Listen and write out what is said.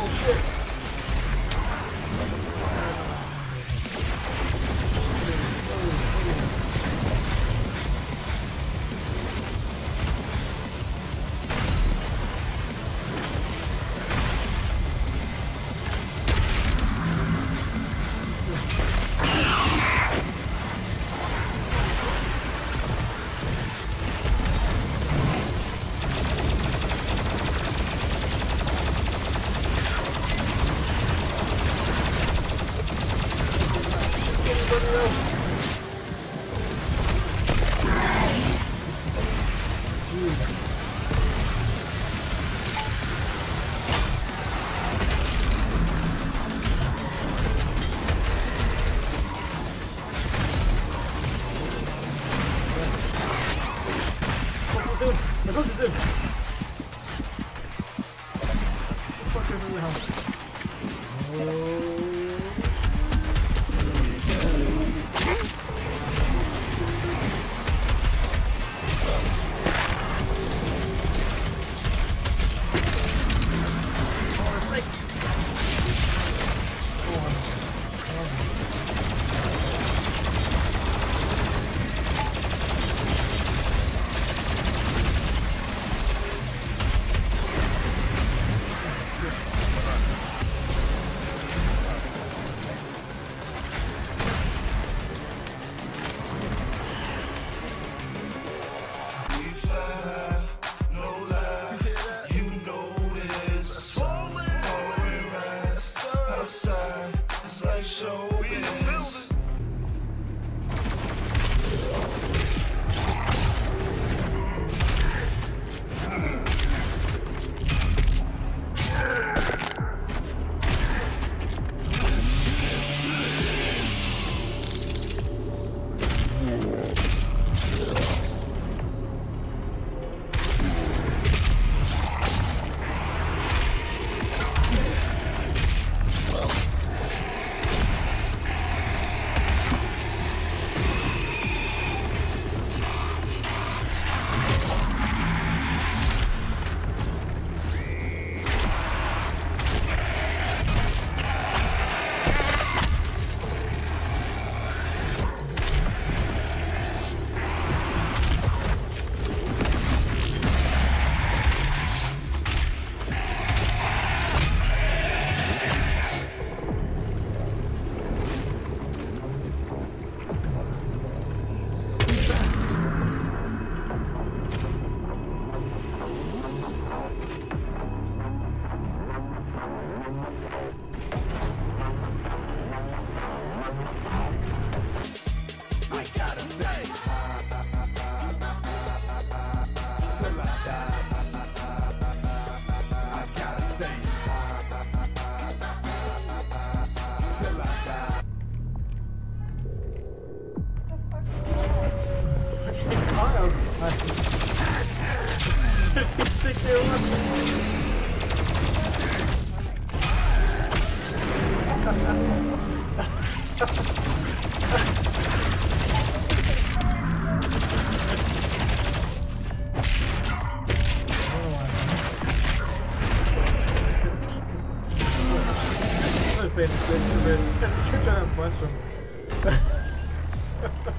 Oh shit. Let's go, let's go. There, look. I'm attention to it. Let's